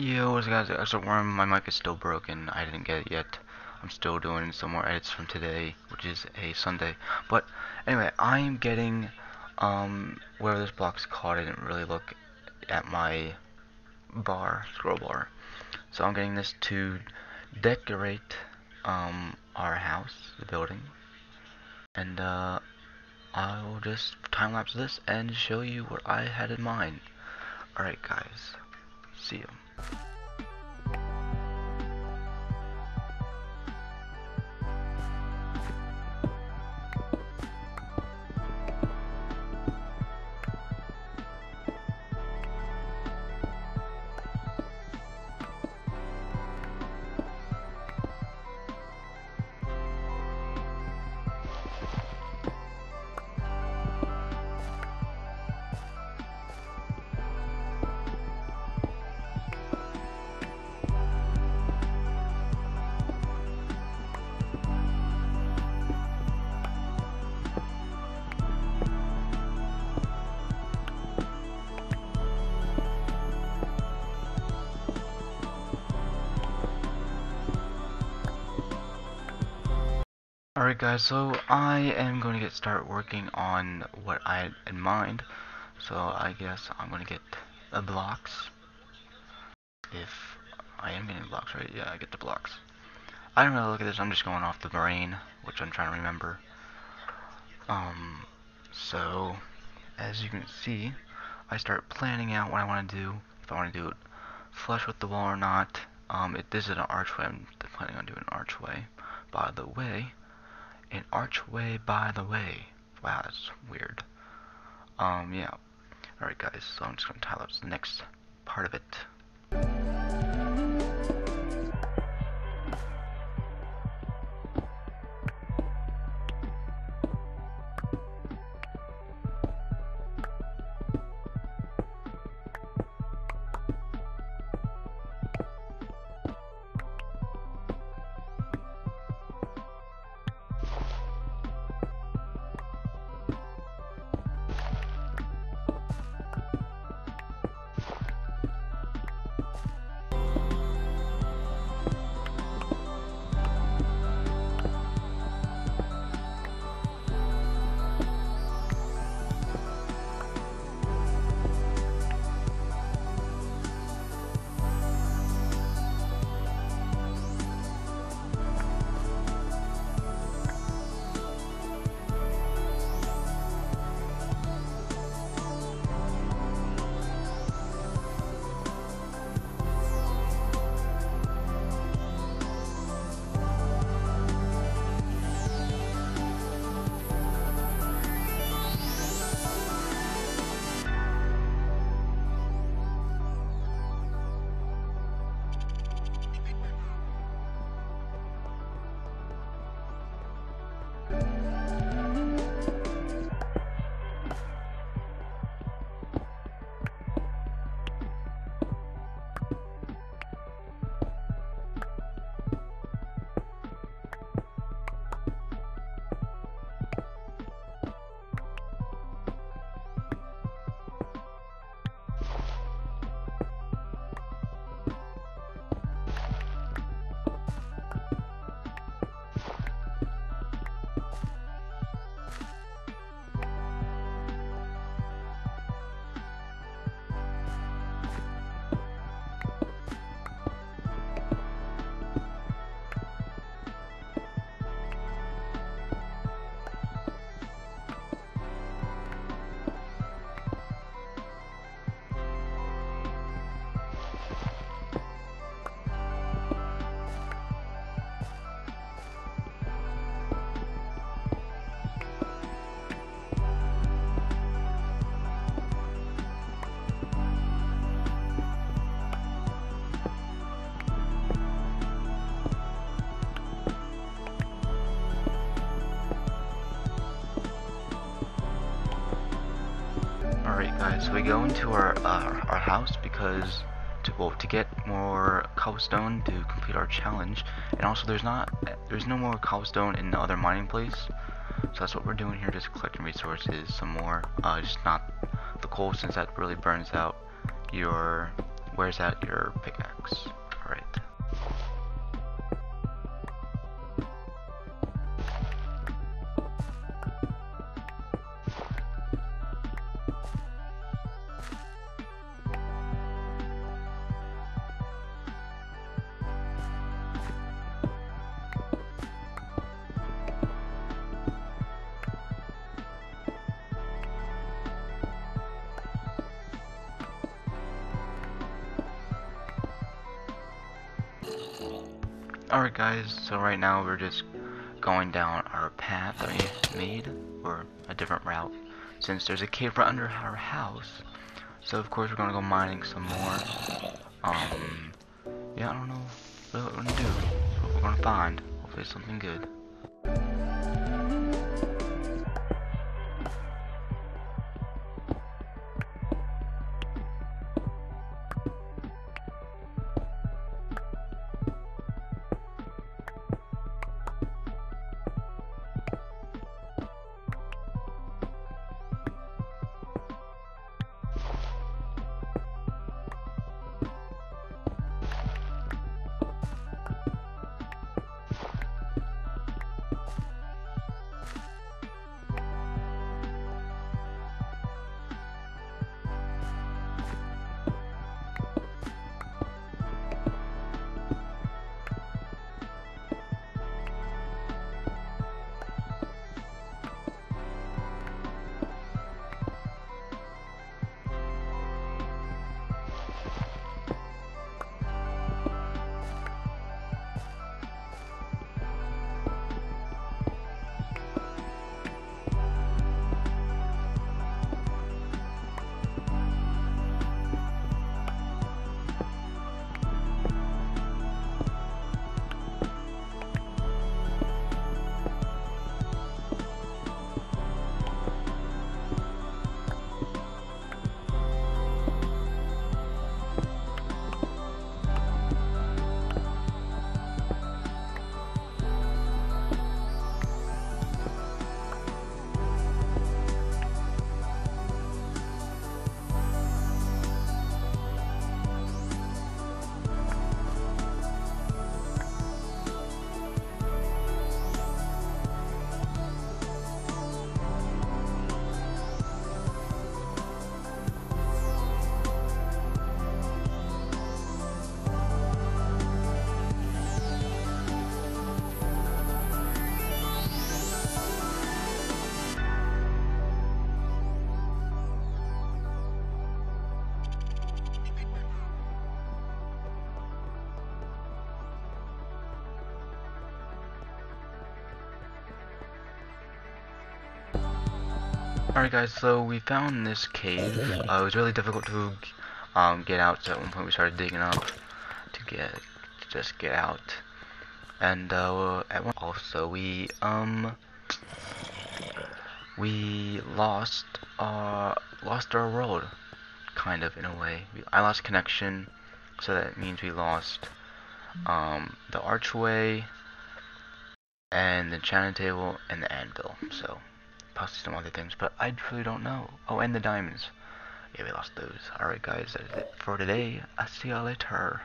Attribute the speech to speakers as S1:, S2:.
S1: Yo, what's up guys, a Worm, my mic is still broken, I didn't get it yet. I'm still doing some more edits from today, which is a Sunday. But, anyway, I'm getting, um, whatever this block's called, I didn't really look at my bar, scroll bar. So I'm getting this to decorate, um, our house, the building. And, uh, I'll just time-lapse this and show you what I had in mind. Alright guys, see you. Bye. Alright guys, so I am going to get start working on what I had in mind. So I guess I'm going to get the blocks. If I am getting blocks, right? Yeah, I get the blocks. I don't really look at this, I'm just going off the brain, which I'm trying to remember. Um, so, as you can see, I start planning out what I want to do, if I want to do it flush with the wall or not. Um, it, this is an archway, I'm planning on doing an archway. By the way, an archway by the way. Wow, that's weird. Um, yeah. Alright guys, so I'm just gonna tie up the next part of it. Alright guys, so we go into our uh, our house because to well to get more cobblestone to complete our challenge, and also there's not there's no more cobblestone in the other mining place, so that's what we're doing here, just collecting resources, some more, uh, just not the coal since that really burns out your wears out your pickaxe? Alright. Alright guys, so right now we're just going down our path that we made, or a different route, since there's a cave right under our house. So of course we're gonna go mining some more. Um, yeah, I don't know what we're gonna do, what we're gonna find. Hopefully something good. Alright guys, so we found this cave. Uh, it was really difficult to um, get out, so at one point we started digging up to get, to just get out. And uh, at one also we, um, we lost, uh, lost our world, kind of, in a way. I lost connection, so that means we lost, um, the archway, and the enchanted table, and the anvil, so possibly some other things, but I truly don't know. Oh, and the diamonds. Yeah, we lost those. Alright guys, that is it for today. I'll see y'all later.